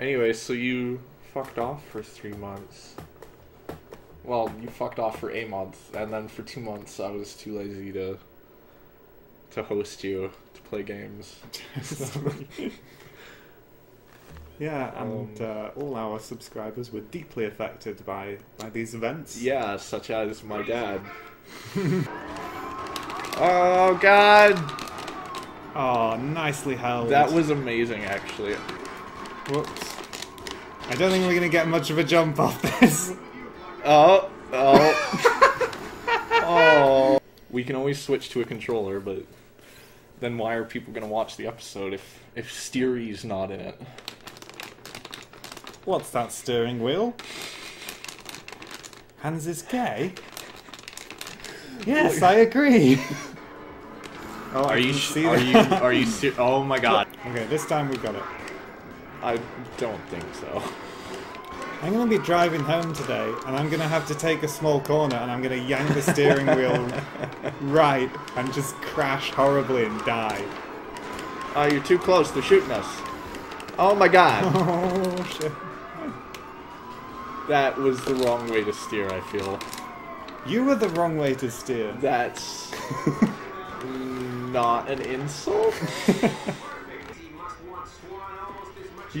Anyway, so you fucked off for three months. Well, you fucked off for a month, and then for two months I was too lazy to to host you to play games. Yeah, and Um, uh, all our subscribers were deeply affected by, by these events. Yeah, such as my dad. oh god, Oh, nicely held. that was amazing actually. Whoops. I don't think we're going to get much of a jump off this. Oh, oh, oh. We can always switch to a controller, but then why are people gonna watch the episode if if Steery's not in it? What's that steering wheel? Hans is gay? Yes, I agree. oh, I Are you see are that. you are you ser- Oh my god. Okay, this time we've got it. I don't think so. I'm going to be driving home today, and I'm going to have to take a small corner, and I'm going to yank the steering wheel right and just crash horribly and die. Oh, you're too close. They're shooting us. Oh my god. Oh shit! that was the wrong way to steer, I feel. You were the wrong way to steer. That's not an insult.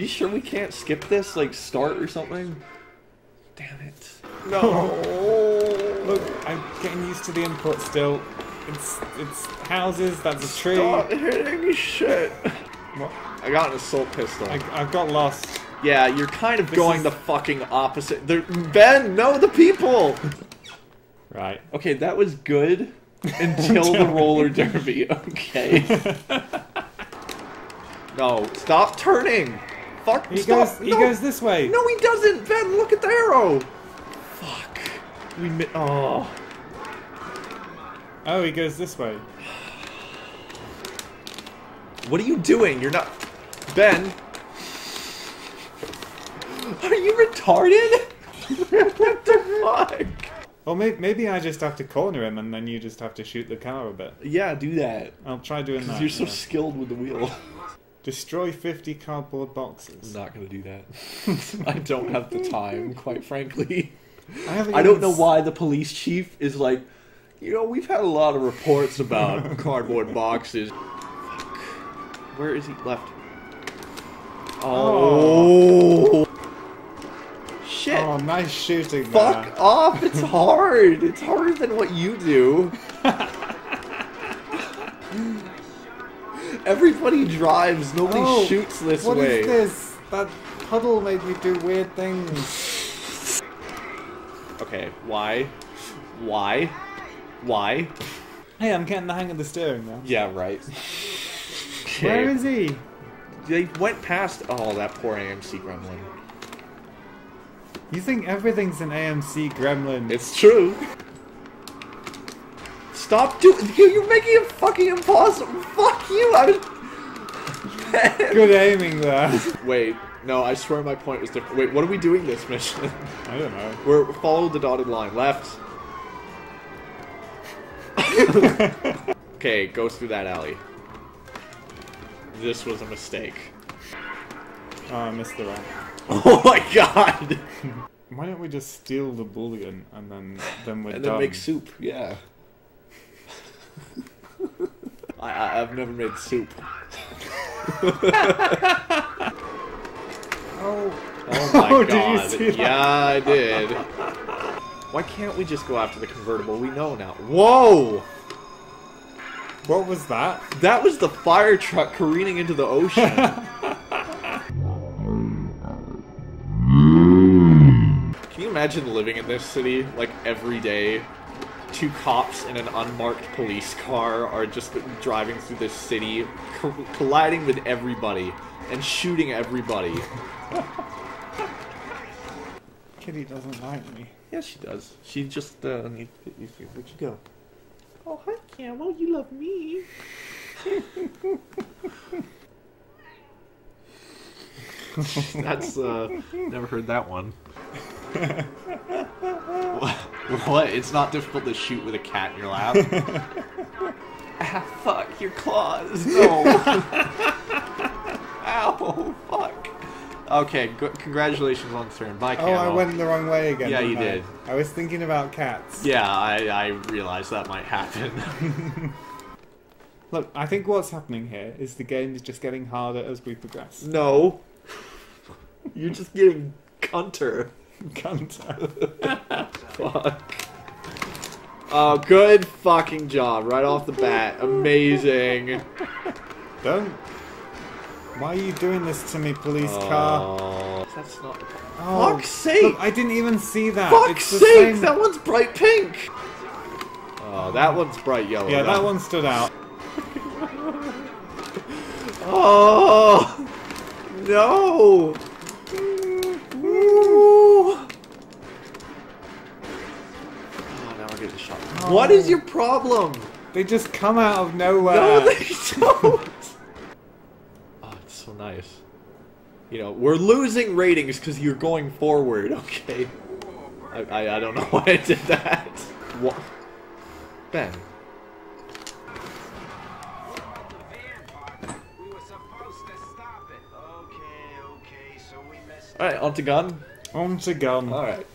Are you sure we can't skip this? Like start or something? Damn it. No. Look, I'm getting used to the input still. It's it's houses. That's a tree. Stop hitting shit. What? I got an assault pistol. I, I've got lost. Yeah, you're kind of This going is- the fucking opposite. They're, ben, no, the people. Right. Okay, that was good until the roller derby. Okay. no, stop turning. Fuck. He stop. goes. He no. goes this way. No, he doesn't. Ben, look at the arrow. Fuck. We mi- Oh. Oh, he goes this way. What are you doing? You're not. Ben. Are you retarded? what the fuck? Or maybe, maybe I just have to corner him, and then you just have to shoot the car a bit. Yeah, do that. I'll try doing Because that. you're so yeah. skilled with the wheel. Destroy 50 cardboard boxes. I'm not gonna do that. I don't have the time, quite frankly. I, I don't know why the police chief is like, you know, we've had a lot of reports about cardboard boxes. Fuck. Where is he? Left. Oh. oh. Shit. Oh, nice shooting Fuck there. off! It's hard. It's harder than what you do. Everybody drives. Nobody Oh, shoots this What way. is this? That puddle made me do weird things. Okay, why? Why? Why? Hey, I'm getting the hang of the steering now. Yeah, right. Where Okay. is he? They went past. Oh, that poor AMC gremlin. You think everything's an AMC gremlin? It's true. Stop doing. You're making it fucking impossible. Fuck you. I was. Good aiming there. Wait. No, I swear my point was different. Wait, what are we doing this mission? I don't know. We're follow the dotted line. Left. okay, go through that alley. This was a mistake. Oh, I missed the round. Oh my god! Why don't we just steal the bullion and then then we're And done? then make soup, yeah. I, I, I've never made soup. Oh, Oh my Oh, did you god. that? Yeah, I did. Why can't we just go after the convertible? We know now. Whoa! what was that? That was the fire truck careening into the ocean. Can you imagine living in this city, like every day? Two cops in an unmarked police car are just driving through this city, colliding with everybody and shooting everybody. Kitty doesn't like me. Yeah, she does. She just uh, needs. Where'd you go? Oh, hi, Camel. You love me. That's uh, never heard that one. what? what? It's not difficult to shoot with a cat in your lap. ah, fuck your claws. No. Ow, fuck. Okay, g- congratulations on the turn. Bye, Oh, I went the wrong way again. Yeah, you didn't I? did. I was thinking about cats. Yeah, I, I realized that might happen. Look, I think what's happening here is the game is just getting harder as we progress. no. You're just getting cunter. Cunt. Fuck. Oh, good fucking job. Right off the bat. Amazing. Don't. Why are you doing this to me, police car? Oh, that's not. Oh, fuck's sake! Look, I didn't even see that. Fuck's it's sake! same- That one's bright pink! Oh, that one's bright yellow. Yeah, that one stood out. Oh! No! What is your problem? They just come out of nowhere. No, they don't! oh, it's so nice. You know, we're losing ratings because you're going forward, okay? I, I, I don't know why I did that. What? Ben. We were supposed to stop it. Okay, okay, so we missed. Alright, on to gun. On to gun. Alright.